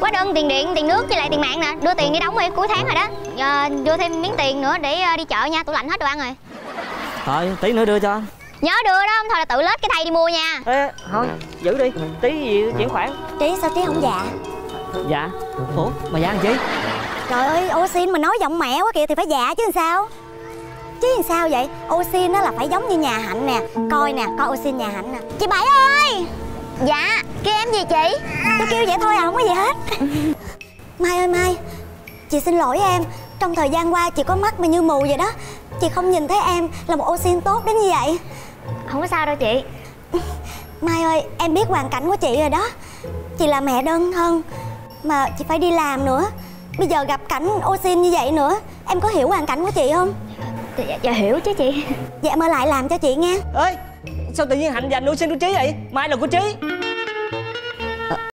Quá đơn tiền điện, tiền nước với lại tiền mạng nè. Đưa tiền đi đóng đi, cuối tháng rồi đó. Giờ đưa thêm miếng tiền nữa để ờ, đi chợ nha, tủ lạnh hết đồ ăn rồi. Thôi tí nữa đưa cho. Nhớ đưa đó, không thôi là tự lết cái thay đi mua nha. Ê, thôi giữ đi. Tí gì chuyển khoản. Trí sao Trí không dạ? Dạ. Ủa mà dạ làm chi? Trời ơi ô xin mà nói giọng mẹ quá kìa thì phải dạ chứ làm sao? Chứ làm sao vậy? Ô xin nó là phải giống như nhà Hạnh nè. Coi nè coi ô xin nhà Hạnh nè. Chị Bảy ơi! Dạ, kêu em gì chị? Tôi kêu vậy thôi à không có gì hết. Mai ơi Mai Chị xin lỗi em. Trong thời gian qua chị có mắt mà như mù vậy đó. Chị không nhìn thấy em là một ô xin tốt đến như vậy. Không có sao đâu chị. Mai ơi em biết hoàn cảnh của chị rồi đó. Chị là mẹ đơn thân Mà chị phải đi làm nữa. Bây giờ gặp cảnh ô xin như vậy nữa Em có hiểu hoàn cảnh của chị không? Dạ, dạ hiểu chứ chị. Vậy em ở lại làm cho chị nghe. Ơi sao tự nhiên hạnh dành nuôi sinh của trí vậy? Mai là của trí